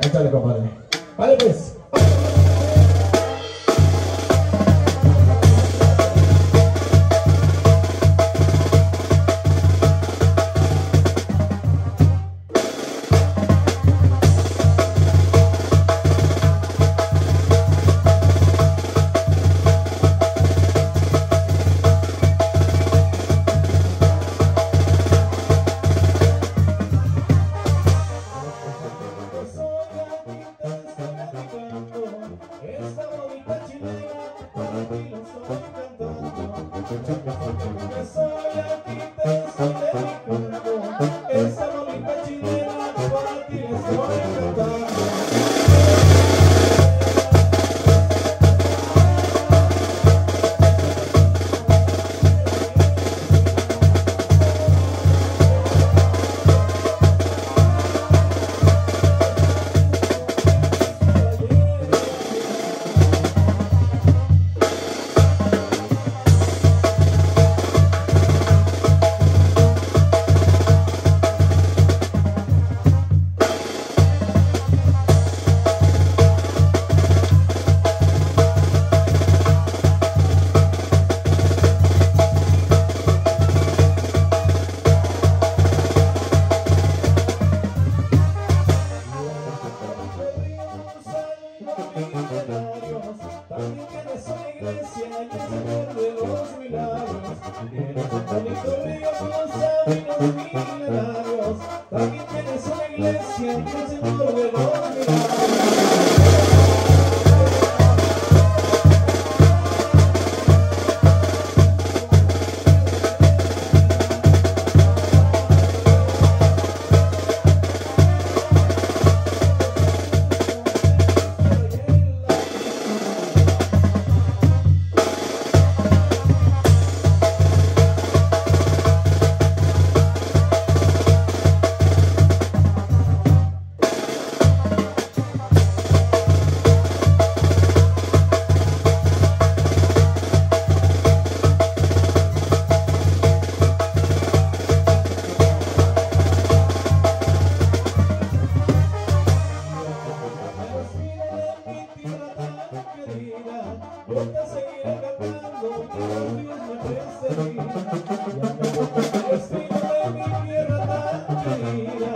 Échale, compadre. Vale, pues. Yes, También tienes una iglesia y el Señor de los milagros. También tienes una iglesia y el Señor de los milagros. Thank you.